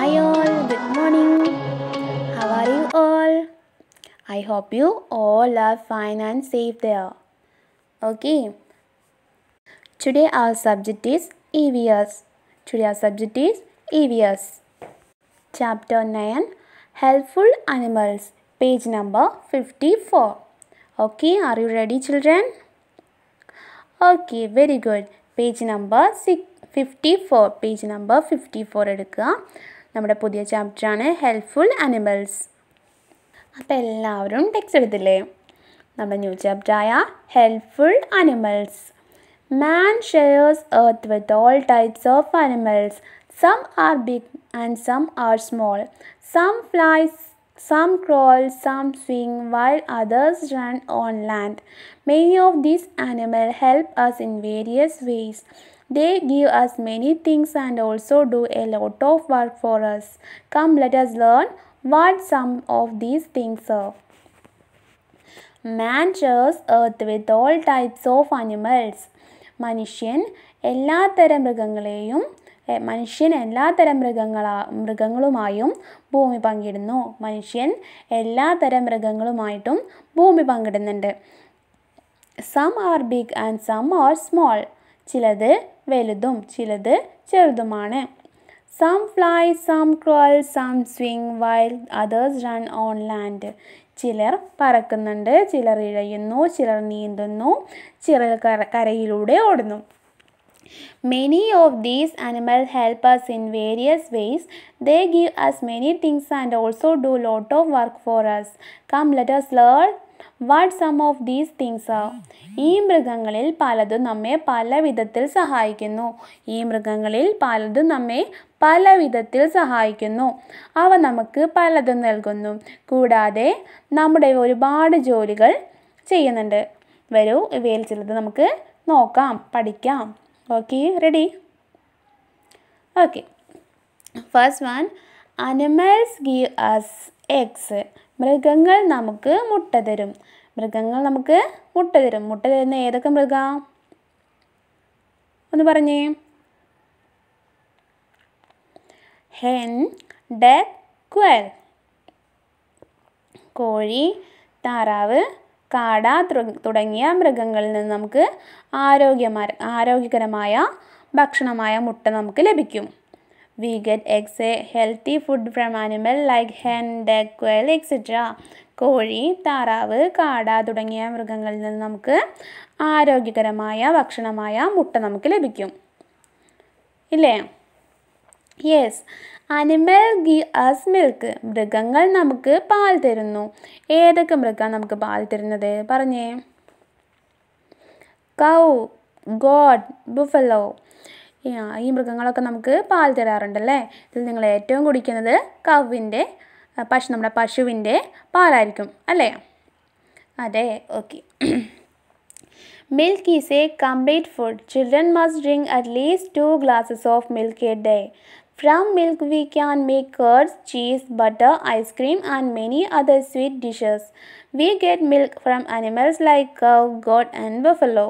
Hi all, good morning. How are you all? I hope you all are fine and safe there. Okay. Today our subject is EVS. Today our subject is EVS. Chapter 9 Helpful Animals. Page number 54. Okay, are you ready children? Okay very good page number six fifty four page number fifty four എടുക്കുക നമ്മുടെ പുതിയ ചാപ്റ്ററാണ് helpful animals അപ്പോൾ എല്ലാവരും text എടുത്തില്ലേ? നമ്മുടെ new ചാപ്റ്ററായ helpful animals man shares earth with all types of animals some are big and some are small some flies Some crawl, some swing, while others run on land. Many of these animals help us in various ways. They give us many things and also do a lot of work for us. Come, let us learn what some of these things are. Man shares earth with all types of animals. മനുഷ്യൻ എല്ലാത്തരം മൃഗങ്ങളെയും മനുഷ്യൻ എല്ലാത്തരം മൃഗങ്ങളാ മൃഗങ്ങളുമായും ഭൂമി പങ്കിടുന്നു മനുഷ്യൻ എല്ലാത്തരം മൃഗങ്ങളുമായിട്ടും ഭൂമി പങ്കിടുന്നുണ്ട് some are big and some are small ചിലത് വലുതും ചിലത് ചെറുതുമാണ് some fly some crawl some swing while others run on land ചിലർ പറക്കുന്നുണ്ട് ചിലർ ഇഴയുന്നു ചിലർ നീന്തുന്നു ചിലർ കരയിലൂടെ ഓടുന്നു Many of these animals help us in various ways. They give us many things and also do lot of work for us. Come, let us learn what some of these things are. ഈ മൃഗങ്ങളിൽ പലതും നമ്മെ പല വിധത്തിൽ സഹായിക്കുന്നു. ഈ മൃഗങ്ങളിൽ പലതും നമ്മെ പല വിധത്തിൽ സഹായിക്കുന്നു. അവ നമുക്ക് പലതും നൽകുന്നു. കൂടാതെ നമ്മുടെ ഒരുപാട് ജോലികൾ ചെയ്യുന്നുണ്ട്. വരൂ ഇവയിൽ ചിലത് നമുക്ക് നോക്കാം പഠിക്കാം. Okay ready okay first one animals give us eggs മൃഗങ്ങൾ നമുക്ക് മുട്ട തരും. മൃഗങ്ങൾ നമുക്ക് മുട്ട തരും. മുട്ട തരുന്ന ഏതൊക്കെ മൃഗ? ഒന്ന് പറഞ്ഞേ. ഹെൻ ഡെക് ക്വൽ കോഴി താറാവ് കാട തുടങ്ങിയ മൃഗങ്ങളിൽ നിന്ന് നമുക്ക് ആരോഗ്യമായ ആരോഗ്യകരമായ ഭക്ഷണമായ മുട്ട നമുക്ക് ലഭിക്കും. We get eggs a healthy food from animal like hen etc. Etcetera കോഴി താറാവ് കാട തുടങ്ങിയ മൃഗങ്ങളിൽ നിന്ന് നമുക്ക് ആരോഗ്യകരമായ ഭക്ഷണമായ മുട്ട നമുക്ക് ലഭിക്കും. ഇല്ലേ? Yes animal give us milk മൃഗങ്ങൾ നമുക്ക് പാൽ തരുന്നു. ഏതൊക്കെ മൃഗം നമുക്ക് പാൽ തരുന്നത്? പറഞ്ഞേ. കൗ ഗോഡ് ബുഫലോ ഈ മൃഗങ്ങളൊക്കെ നമുക്ക് പാൽ തരാറുണ്ടല്ലേ? ഇതിൽ നിങ്ങൾ ഏറ്റവും കുടിക്കുന്നത് കവിന്റെ പശു നമ്മുടെ പശുവിന്റെ പാലായിരിക്കും അല്ലേ? അതെ okay. Milk is a complete food children must drink at least two glasses of milk a day from milk we can make curds cheese butter ice cream and many other sweet dishes we get milk from animals like cow goat and buffalo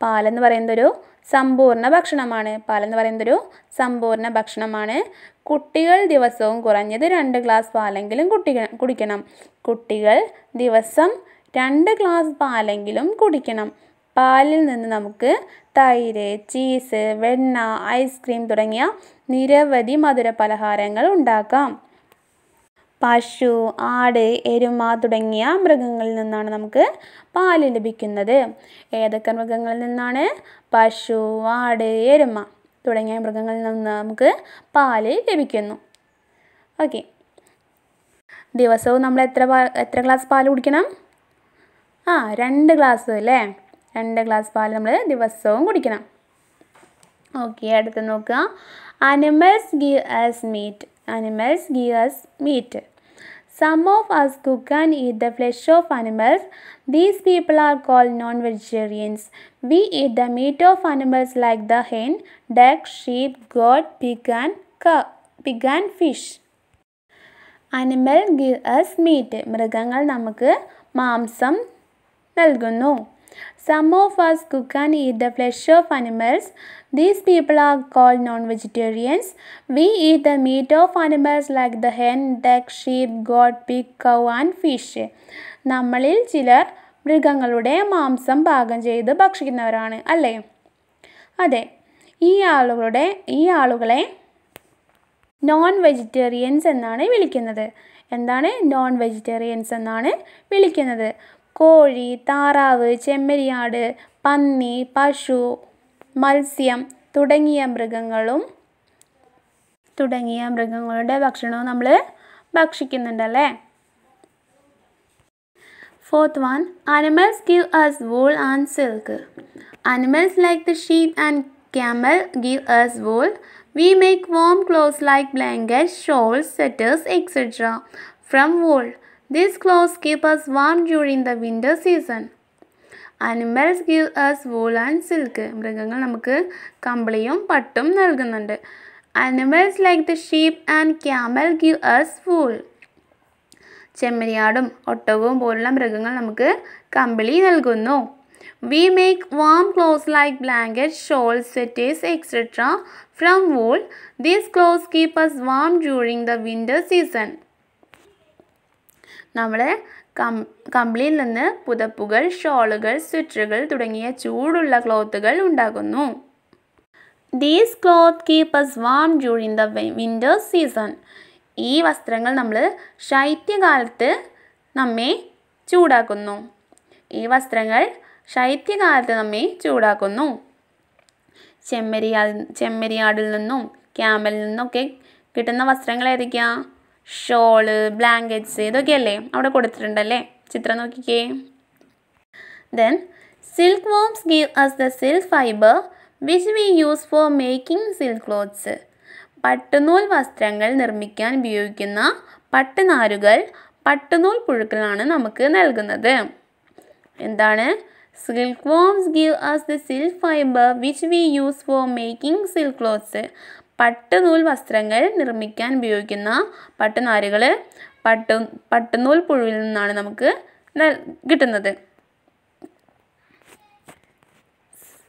പാലെന്ന് പറയുന്നതൊരു സമ്പൂർണ ഭക്ഷണമാണ്. പാലെന്ന് പറയുന്നത് ഒരു സമ്പൂർണ ഭക്ഷണമാണ്. കുട്ടികൾ ദിവസവും കുറഞ്ഞത് രണ്ട് ഗ്ലാസ് പാലെങ്കിലും കുട്ടി കുടിക്കണം. കുട്ടികൾ ദിവസം രണ്ട് ഗ്ലാസ് പാലെങ്കിലും കുടിക്കണം. പാലിൽ നിന്ന് നമുക്ക് തൈര് ചീസ് വെണ്ണ ഐസ്ക്രീം തുടങ്ങിയ നിരവധി മധുര പലഹാരങ്ങൾ ഉണ്ടാക്കാം. പശു ആട് എരുമ തുടങ്ങിയ മൃഗങ്ങളിൽ നിന്നാണ് നമുക്ക് പാൽ ലഭിക്കുന്നത്. ഏതൊക്കെ മൃഗങ്ങളിൽ നിന്നാണ്? പശു ആട് എരുമ തുടങ്ങിയ മൃഗങ്ങളിൽ നിന്ന് നമുക്ക് പാൽ ലഭിക്കുന്നു. ഓക്കെ. ദിവസവും നമ്മൾ എത്ര എത്ര ഗ്ലാസ് പാൽ കുടിക്കണം? ആ രണ്ട് ഗ്ലാസ് അല്ലേ? രണ്ട് ഗ്ലാസ് പാൽ നമ്മൾ ദിവസവും കുടിക്കണം. ഓക്കെ അടുത്ത് നോക്കുക. Animals give meat animals give meat some of us cook and eat the flesh of animals these people are called non vegetarians we eat the meat of animals like the hen duck sheep goat pig and ക pig and fish animal give us meat മൃഗങ്ങൾ നമുക്ക് മാംസം നൽകുന്നു Some of us cook and eat the flesh of animals. These people are called non vegetarians. We eat the meat of animals like the hen, duck, sheep, goat, pig, cow, and fish. നമ്മളിൽ ചിലർ മൃഗങ്ങളുടെ മാംസം പാകം ചെയ്ത് ഭക്ഷിക്കുന്നവരാണ് അല്ലേ അതെ ഈ ആളുകളുടെ ഈ ആളുകളെ നോൺ വെജിറ്റേറിയൻസ് എന്നാണ് വിളിക്കുന്നത് എന്താണ് നോൺ വെജിറ്റേറിയൻസ് എന്നാണ് വിളിക്കുന്നത് കോഴി താറാവ് ചെമ്മരിയാട് പന്നി പശു മത്സ്യം തുടങ്ങിയ മൃഗങ്ങളും തുടങ്ങിയ മൃഗങ്ങളുടെ ഭക്ഷണവും നമ്മൾ ഭക്ഷിക്കുന്നുണ്ടല്ലേ? Fourth one animals give us wool and silk animals like the sheep and camel give us wool we make warm clothes like blanket shawls sweaters etcetera from wool These clothes keep us warm during the winter season. Animals give us wool and silk മൃഗങ്ങൾ നമുക്ക് കമ്പിളിയും പട്ടും നൽകുന്നുണ്ട്. Animals like the sheep and camel give us wool ചെമ്മരിയാടും ഒട്ടകവും പോലുള്ള മൃഗങ്ങൾ നമുക്ക് കമ്പിളി നൽകുന്നു. We make warm clothes like blanket shawl sweaters etcetera from wool these clothes keep us warm during the winter season നമ്മൾ കം കമ്പിളിയിൽ നിന്ന് പുതപ്പുകൾ ഷോളുകൾ സ്വെറ്ററുകൾ തുടങ്ങിയ ചൂടുള്ള ക്ലോത്തുകൾ ഉണ്ടാകുന്നു these cloth keep us warm during the winter season ഈ വസ്ത്രങ്ങൾ നമ്മൾ ശൈത്യകാലത്ത് നമ്മെ ചൂടാക്കുന്നു. ഈ വസ്ത്രങ്ങൾ ശൈത്യകാലത്ത് നമ്മെ ചൂടാക്കുന്നു. ചെമ്മരിയാ ചെമ്മരിയാടിൽ നിന്നും ക്യാമലിൽ നിന്നൊക്കെ കിട്ടുന്ന വസ്ത്രങ്ങൾ ഏതൊക്കെയാണ് ഷോൾ ബ്ലാങ്കറ്റ്സ് ഇതൊക്കെയല്ലേ അവിടെ കൊടുത്തിട്ടുണ്ടല്ലേ? ചിത്രം നോക്കിക്കേ. Then silk worms give us the silk fibre which we use for making silk clothes പട്ടുനൂൽ വസ്ത്രങ്ങൾ നിർമ്മിക്കാൻ ഉപയോഗിക്കുന്ന പട്ടുനാരുകൾ പട്ടുനൂൽ പുഴുക്കളാണ് നമുക്ക് നൽകുന്നത്. എന്താണ്? Silk worms give us the silk fibre which we use for making silk clothes പട്ടുനൂൽ വസ്ത്രങ്ങൾ നിർമ്മിക്കാൻ ഉപയോഗിക്കുന്ന പട്ടുനാരുകൾ പട്ടു പട്ടുനൂൽ പുഴുവിൽ നിന്നാണ് നമുക്ക് കിട്ടുന്നത്.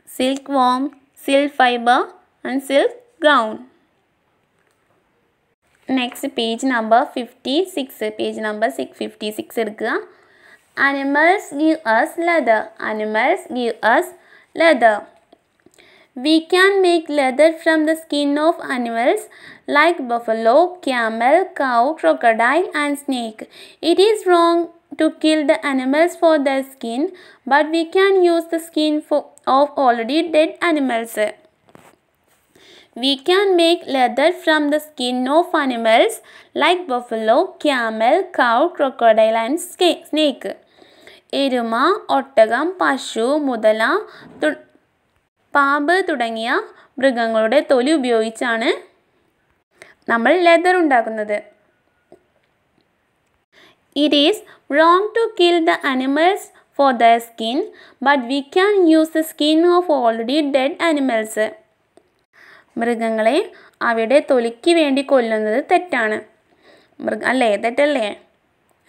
Silk worm silk fibre and silk gown next page number fifty six page number six fifty six എടുക്കുക. Animals give us leather animals give us leather We can make leather from the skin of animals like buffalo, camel, cow, crocodile, and snake. It is wrong to kill the animals for their skin, but we can use the skin for, of already dead animals. We can make leather from the skin of animals like buffalo, camel, cow, crocodile, and snake. എരുമ ഒട്ടകം പശു മുതല പാമ്പ് തുടങ്ങിയ മൃഗങ്ങളുടെ തൊലി ഉപയോഗിച്ചാണ് നമ്മൾ ലെതർ ഉണ്ടാക്കുന്നത്. It is wrong to kill the animals for the skin but we can use the skin of already dead animals മൃഗങ്ങളെ അവയുടെ തൊലിക്ക് വേണ്ടി കൊല്ലുന്നത് തെറ്റാണ്. മൃഗ അല്ലേ? തെറ്റല്ലേ?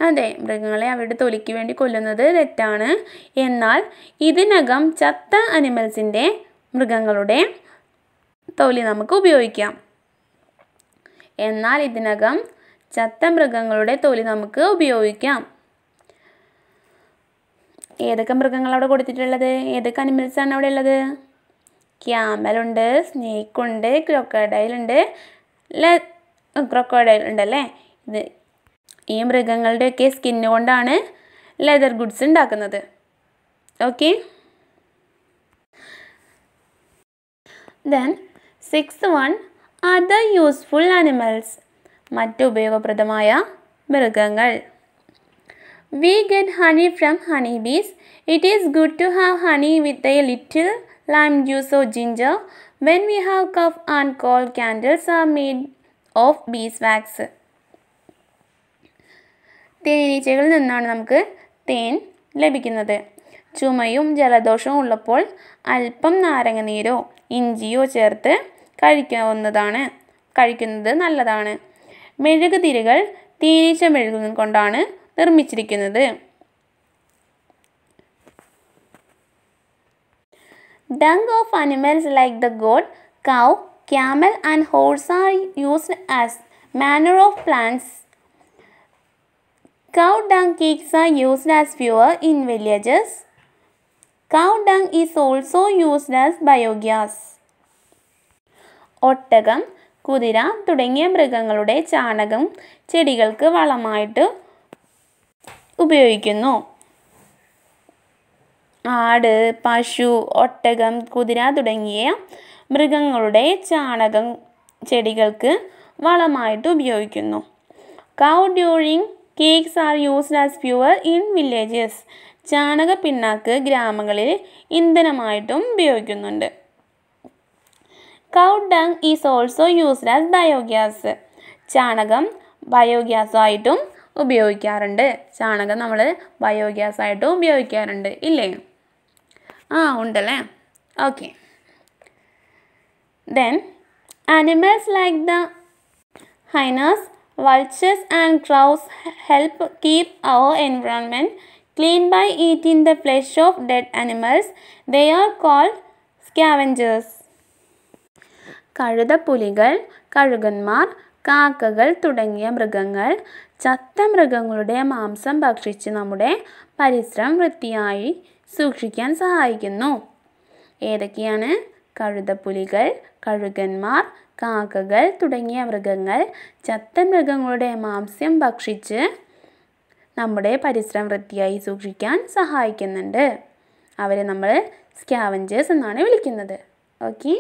അതെ മൃഗങ്ങളെ അവരുടെ തൊലിക്ക് വേണ്ടി കൊല്ലുന്നത് തെറ്റാണ്. എന്നാൽ ഇതിനകം ചത്ത അനിമൽസിന്റെ മൃഗങ്ങളുടെ തൊലി നമുക്ക് ഉപയോഗിക്കാം. എന്നാൽ ഇതിനകം ചത്ത മൃഗങ്ങളുടെ തൊലി നമുക്ക് ഉപയോഗിക്കാം. ഏതൊക്കെ മൃഗങ്ങൾ അവിടെ കൊടുത്തിട്ടുള്ളത്? ഏതൊക്കെ അനിമൽസ് ആണ് അവിടെ ഉള്ളത്? ക്യാമലുണ്ട് സ്നേക്കുണ്ട് ക്രൊക്കഡൈൽ ഉണ്ട് ക്രൊക്കഡൈൽ ഉണ്ടല്ലേ? ഇത് ഈ മൃഗങ്ങളുടെയൊക്കെ സ്കിന്ന് കൊണ്ടാണ് ലെതർ ഗുഡ്സ് ഉണ്ടാക്കുന്നത്. Okay then six one other useful animals മറ്റ് ഉപയോഗപ്രദമായ മൃഗങ്ങൾ. We get honey from honey bees it is good to have honey with a little lime juice or ginger when we have cough and cold candles are made of bees wax തേനീച്ചകളിൽ നിന്നാണ് നമുക്ക് തേൻ ലഭിക്കുന്നത്. ചുമയും ജലദോഷവും ഉള്ളപ്പോൾ അല്പം നാരങ്ങനീരോ ഇഞ്ചിയോ ചേർത്ത് കഴിക്കാവുന്നതാണ്. കഴിക്കുന്നത് നല്ലതാണ്. മെഴുകുതിരികൾ തീനീച്ച മെഴുകുന്ന കൊണ്ടാണ് നിർമ്മിച്ചിരിക്കുന്നത്. Dung of animals like the goat cow camel and horse are used as manure of plants cow dung cakes are used as fuel in villages Cow dung is also used as biogas. ഒട്ടകം കുതിര തുടങ്ങിയ മൃഗങ്ങളുടെ ചാണകം ചെടികൾക്ക് വളമായിട്ട് ഉപയോഗിക്കുന്നു. ആട് പശു ഒട്ടകം കുതിര തുടങ്ങിയ മൃഗങ്ങളുടെ ചാണകം ചെടികൾക്ക് വളമായിട്ട് ഉപയോഗിക്കുന്നു. Cow during cakes are used as fuel in villages ചാണക പിണ്ണാക്ക് ഗ്രാമങ്ങളിൽ ഇന്ധനമായിട്ടും ഉപയോഗിക്കുന്നുണ്ട്. Cow dung is also used as biogas ചാണകം ബയോഗ്യാസായിട്ടും ഉപയോഗിക്കാറുണ്ട്. ചാണകം നമ്മൾ ബയോഗ്യാസായിട്ടും ഉപയോഗിക്കാറുണ്ട്. ഇല്ലേ? ആ ഉണ്ടല്ലേ? Okay then animals like the hyenas vultures and crows help keep our environment clean by eating the flesh of dead animals. They are called scavengers. കഴുതപ്പുലികൾ കഴുകന്മാർ കാക്കകൾ തുടങ്ങിയ മൃഗങ്ങൾ ചത്ത മൃഗങ്ങളുടെ മാംസം ഭക്ഷിച്ച് നമ്മുടെ പരിസരം വൃത്തിയായി സൂക്ഷിക്കാൻ സഹായിക്കുന്നു ഏതൊക്കെയാണ് കഴുതപ്പുലികൾ കഴുകന്മാർ കാക്കകൾ തുടങ്ങിയ മൃഗങ്ങൾ ചത്ത മൃഗങ്ങളുടെ മാംസ്യം ഭക്ഷിച്ച് നമ്മുടെ പരിസരം വൃത്തിയായി സൂക്ഷിക്കാൻ സഹായിക്കുന്നുണ്ട്. അവരെ നമ്മൾ സ്കാവഞ്ചേഴ്സ് എന്നാണ് വിളിക്കുന്നത്. ഓക്കെ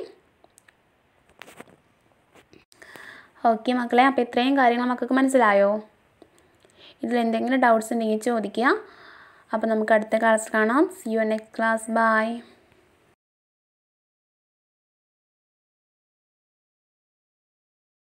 ഓക്കെ മക്കളെ അപ്പോൾ ഇത്രയും കാര്യങ്ങൾ മക്കൾക്ക് മനസ്സിലായോ? ഇതിൽ എന്തെങ്കിലും ഡൗട്ട്സ് ഉണ്ടെങ്കിൽ ചോദിക്കുക. അപ്പോൾ നമുക്ക് അടുത്ത ക്ലാസ് കാണാം. See you next class bye